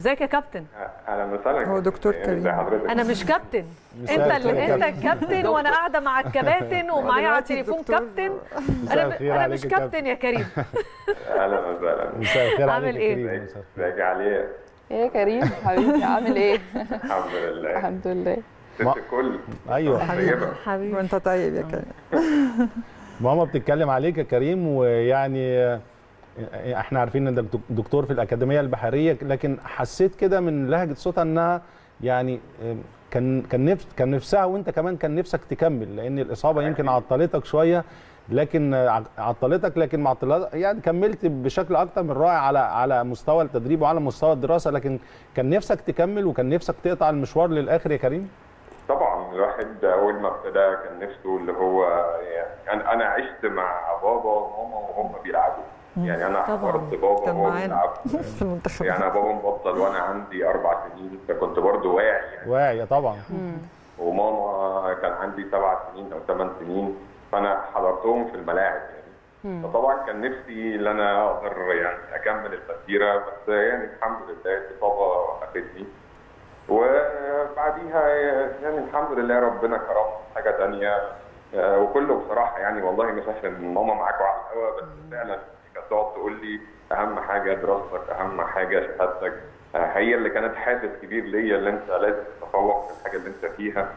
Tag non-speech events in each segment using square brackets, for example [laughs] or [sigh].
ازيك يا كابتن؟ أهلا وسهلا. هو دكتور ازي كريم. أنا مش كابتن. أنت اللي يا أنت كابتن. الكابتن وأنا قاعدة مع الكباتن [laughs] ومعايا على التليفون كابتن. أنا أنا مش يا كابتن يا كريم. [laughs] أهلا وسهلا. مساء الخير عامل عليك يا إيه؟ كريم. مساء الخير. ازيك عليا إيه يا كريم؟ حبيبي عامل إيه؟ الحمد لله. الحمد لله. ست الكل أيوه. طيبه حبيبي. وأنت طيب يا كريم. [laughs] ماما بتتكلم عليك يا كريم ويعني إحنا عارفين انك دك- دكتور في الأكاديمية البحرية لكن حسيت كده من لهجة صوتها إنها يعني كان كان نفس كان نفسها وأنت كمان كان نفسك تكمل لأن الإصابة يمكن عطلتك شوية لكن عطلتك لكن معطلات يعني كملت بشكل أكتر من رائع على على مستوى التدريب وعلى مستوى الدراسة لكن كان نفسك تكمل وكان نفسك تقطع المشوار للآخر يا كريم؟ طبعا الواحد أول ما ابتدى كان نفسه اللي هو يعني أنا عشت مع بابا وماما وهم بيلعبوا. يعني أنا. حضرت بابا كان وهو معانا بيلعب [laughs] في المنتخب. يعني بابا مبطل وأنا عندي أربع سنين فكنت برضو واعي يعني. واعي طبعا. وماما كان عندي سبع سنين أو ثمان سنين فأنا حضرتهم في الملاعب يعني. فطبعا كان نفسي إن أنا أقدر يعني أكمل المسيره بس يعني الحمد لله الاصابه وقفتني وبعديها يعني الحمد لله ربنا كرم حاجة تانية. آه، وكله بصراحة يعني والله مش عشان ماما معاكوا على الهوا بس فعلا كانت تقعد تقول لي أهم حاجة دراستك أهم حاجة شهادتك. آه، هي اللي كانت حافز كبير ليا اللي أنت لازم تتفوق في الحاجة اللي أنت فيها.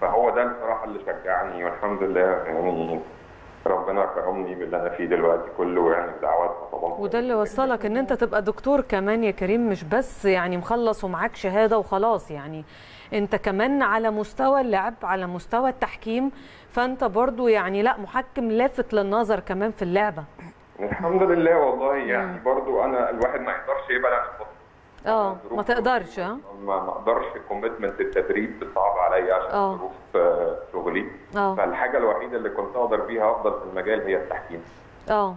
فهو ده بصراحة اللي شجعني والحمد لله يعني ربنا كرمني باللي أنا فيه دلوقتي كله يعني بدعواتنا طبعا وده اللي وصلك ان انت تبقى دكتور كمان يا كريم مش بس يعني مخلص ومعاك شهادة وخلاص يعني انت كمان على مستوى اللعب على مستوى التحكيم فانت برضو يعني لا محكم لافت للنظر كمان في اللعبة. الحمد لله والله يعني برضو أنا الواحد ما يقدرش يبعد عن آه ما تقدرش ها ما أقدرش الكوميتمنت التدريب بتصعب عليا عشان آه. ظروف آه، شغلي. آه. فالحاجة الوحيدة اللي كنت أقدر بيها أفضل في المجال هي التحكيم. آه.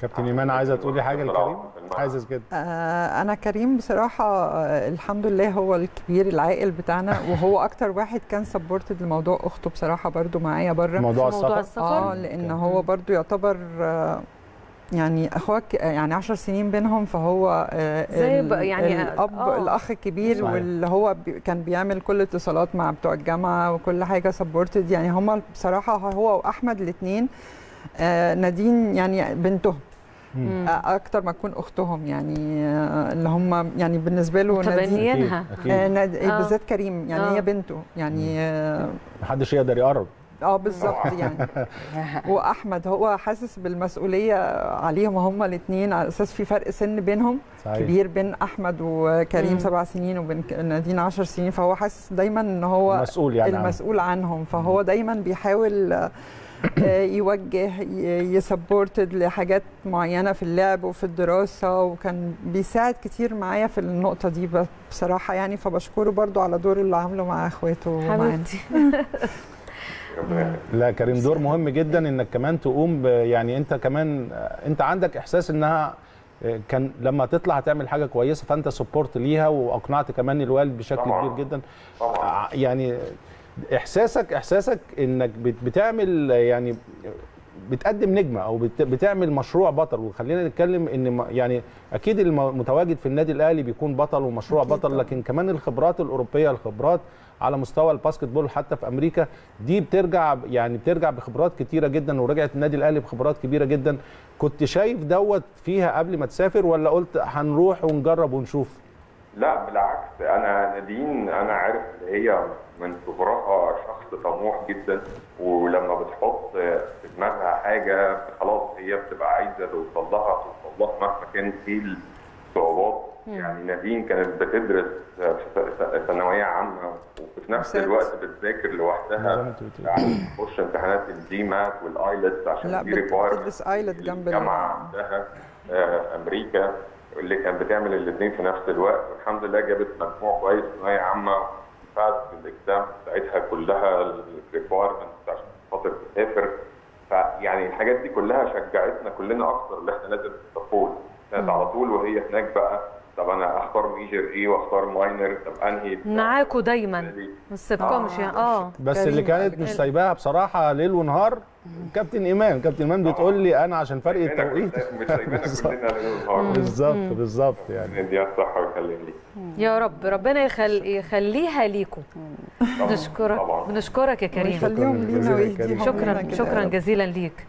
كابتن إيمان عايزة تقولي حاجة لكريم؟ حاسس كده آه، أنا كريم بصراحة آه، الحمد لله هو الكبير العاقل بتاعنا وهو أكتر واحد كان supported لموضوع أخته بصراحة برضو معايا بره. موضوع في موضوع السفر؟ آه لأن هو برضو يعتبر آه، يعني أخوك يعني عشر سنين بينهم فهو آه، زي يعني الأب آه. الأخ الكبير صحيح. واللي هو بي كان بيعمل كل اتصالات مع بتوع الجامعة وكل حاجة supported يعني هما بصراحة هو وأحمد الاثنين نادين يعني بنتهم. آه، أكتر ما تكون أختهم يعني آه، اللي هم يعني بالنسبة له نادين متبنيينها آه، آه. بالذات كريم يعني آه. هي بنته يعني محدش يقدر يقرب آه، بالظبط يعني. [laughs] واحمد هو حاسس بالمسؤولية عليهم هما الاثنين على أساس في فرق سن بينهم صحيح. كبير بين أحمد وكريم مم. سبع سنين وبين نادين عشر سنين فهو حاسس دايما إن هو مسؤول يعني. المسؤول عنهم. فهو دايما بيحاول آه، يوجه يسبورتد لحاجات معينة في اللعب وفي الدراسة وكان بيساعد كتير معايا في النقطة دي بصراحة يعني. فبشكره برضو على دور اللي عامله مع إخواته حبيبتي. [laughs] ربنا يخليك. لا كريم دور مهم جدا إنك كمان تقوم يعني أنت كمان أنت عندك إحساس إنها كان لما تطلع هتعمل حاجة كويسة فأنت سبورت ليها وأقنعت كمان الوالد بشكل طبعاً. كبير جدا طبعا يعني إحساسك إحساسك إنك بت- بتعمل يعني بتقدم نجمة أو بت- بتعمل مشروع بطل. وخلينا نتكلم إن يعني أكيد المتواجد في النادي الأهلي بيكون بطل ومشروع بطل. لكن كمان الخبرات الأوروبية الخبرات على مستوى الباسكت بول حتى في أمريكا دي بترجع يعني بترجع بخبرات كتيرة جدا ورجعت النادي الأهلي بخبرات كبيرة جدا. كنت شايف دوت فيها قبل ما تسافر ولا قلت هنروح ونجرب ونشوف؟ لا بالعكس أنا نادين أنا عارف إن هي من صغرها شخص طموح جدا ولما بتحط في دماغها حاجة خلاص هي بتبقى عايزة توصل لها توصل لها مهما كان في الصعوبات يعني نادين كانت بتدرس في ثانوية عامة وفي نفس. الوقت بتذاكر لوحدها. عشان تخش امتحانات ال GMAT وال IELTS عشان لا بتدرس IELTS جنب ال- الجامعة عندها آه، أمريكا اللي كانت بتعمل الاثنين في نفس الوقت. والحمد لله جابت مجموع كويس في ثانويه عامة فاز في ال exam بتاعتها كلها ال requirement عشان خاطر تسافر فيعني الحاجات دي كلها شجعتنا كلنا أكتر إن إحنا لازم ن support كانت على طول وهي هناك بقى طب أنا أختار major إيه وأختار minor؟ طب أنهي؟ معاكوا دايما. ما تسيبكمش آه. آه بس كريم. اللي كانت مش. سايباها بصراحة ليل ونهار كابتن إيمان. كابتن إيمان بتقول لي أنا عشان فرق التوقيت. مش [laughs] كلنا ليل ونهار. بالظبط بالظبط يعني. نديها الصحه ويخليهم لي يا رب. ربنا يخل... يخليها ليكم. طبعاً، بنشكرك. يا كريم. شكراً. شكرا. جزيلا ليك.